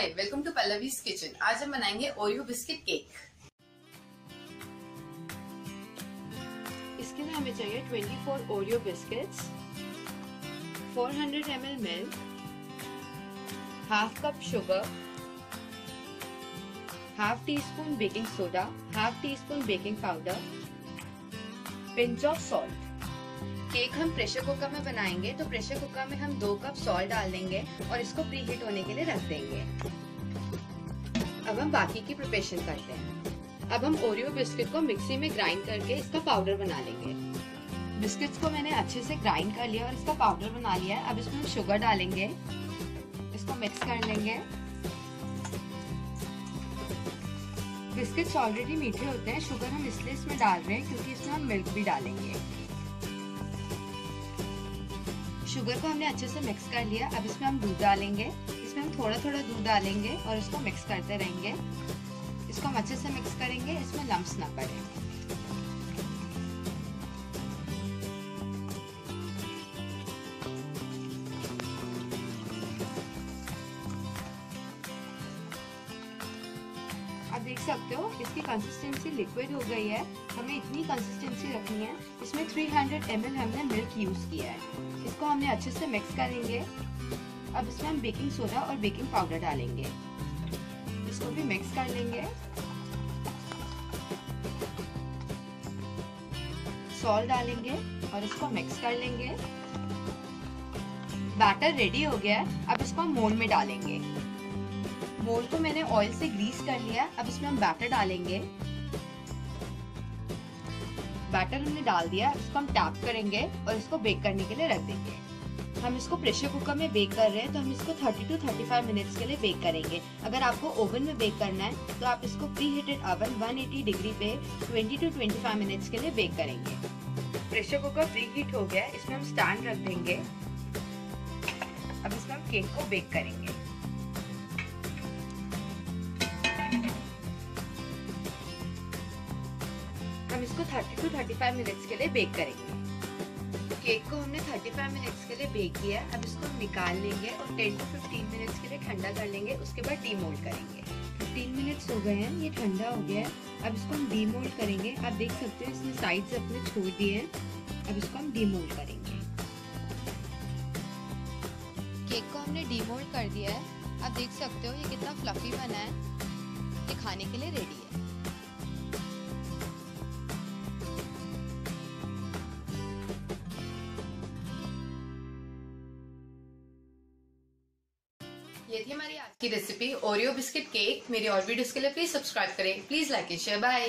Pallavi's kitchen आज हम बनाएँगे ओरियो बिस्किट केक इसके लिए हमें चाहिए 24 Oreo biscuits 400 ml milk half cup sugar half teaspoon baking soda half teaspoon baking powder pinch of salt cake हम प्रेशर कुकर में बनाएँगे तो प्रेशर कुकर में हम दो कप सॉल्ट डाल देंगे और इसको प्री हीट होने के लिए रख देंगे। अब हम बाकी की प्रिपरेशन करते हैं। अब हम ओरियो बिस्किट को मिक्सी में ग्राइंड करके इसका पाउडर बना लेंगे। बिस्किट्स को मैंने अच्छे से ग्राइंड कर लिया और इसका पाउडर बना लिया है। अब इसमें हम शुगर डालेंगे। इसको मिक्स कर लेंगे। बिस्किट्स ऑलरेडी मीठे होते हैं। शुगर हम इसलिए इसमें डाल रहे हैं क्योंकि इसमें हम मिल्क भी डालेंगे। शुगर को हमने अच्छे से मिक्स कर लिया। अब इसमें हम दूध डालेंगे। इसमें हम थोड़ा थोड़ा दूध डालेंगे और इसको मिक्स करते रहेंगे। इसको हम अच्छे से मिक्स करेंगे। इसमें लम्स ना पड़े। देख सकते हो, इसकी कंसिस्टेंसी लिक्विड हो गई है। हमें इतनी कंसिस्टेंसी रखनी है, इसमें 300 ml हमने मिल्क यूज़ किया है। इसको हमने अच्छे से मिक्स करेंगे। अब इसमें हम बेकिंग सोडा और बेकिंग पाउडर डालेंगे। इसको भी मिक्स कर लेंगे। सॉल्ट डालेंगे और इसको मिक्स कर लेंगे। बैटर रेडी हो गया है, अब इसको हम मोल्ड में डालेंगे। मोल्ड को मैंने ऑयल से ग्रीस कर लिया। अब इसमें हम बैटर डालेंगे। बैटर हमने डाल दिया। इसको हम टैप करेंगे और इसको बेक करने के लिए रख देंगे। हम इसको प्रेशर कुकर में बेक कर रहे हैं तो हम इसको 30 टू 35 मिनट्स के लिए बेक करेंगे। अगर आपको ओवन में बेक करना है तो आप इसको प्री हीटेड ओवन 180 डिग्री पे 20 टू 25 मिनट्स के लिए बेक करेंगे। प्रेशर कुकर प्री हीट हो गया। इसमें हम स्टैंड रख देंगे। अब इसमें हम केक को बेक करेंगे। हम इसको 30 टू 35 मिनट्स के लिए बेक करेंगे। केक को हमने 35 मिनट्स के लिए बेक किया अब इसको हम निकाल लेंगे और 10 टू 15 मिनट्स के लिए ठंडा कर लेंगे। उसके बाद डीमोल्ड करेंगे। 15 मिनट्स हो गए हैं, ये ठंडा हो गया है। अब इसको हम डीमोल्ड करेंगे। आप देख सकते हो इसने साइड्स अपने छोड़ दिए हैं। अब इसको हम डीमोल्ड करेंगे। केक को हमने डीमोल्ड कर दिया है। आप देख सकते हो ये कितना फ्लफी बना है। ये खाने के लिए रेडी है। ये थी हमारी आज की रेसिपी ओरियो बिस्किट केक मेरी और वीडियोस के लिए प्लीज़ सब्सक्राइब करें. Please like and share bye